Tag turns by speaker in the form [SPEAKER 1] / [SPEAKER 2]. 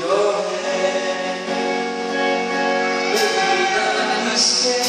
[SPEAKER 1] your hand. Baby, I'm.